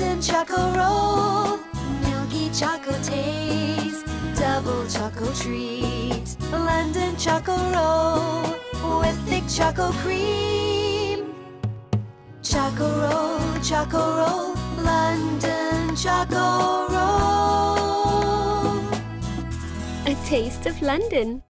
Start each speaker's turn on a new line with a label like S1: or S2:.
S1: London Choco Roll. Milky Choco taste, double Choco treat. London Choco Roll with thick Choco cream. Choco Roll, Choco Roll, London Choco Roll.
S2: A taste of London.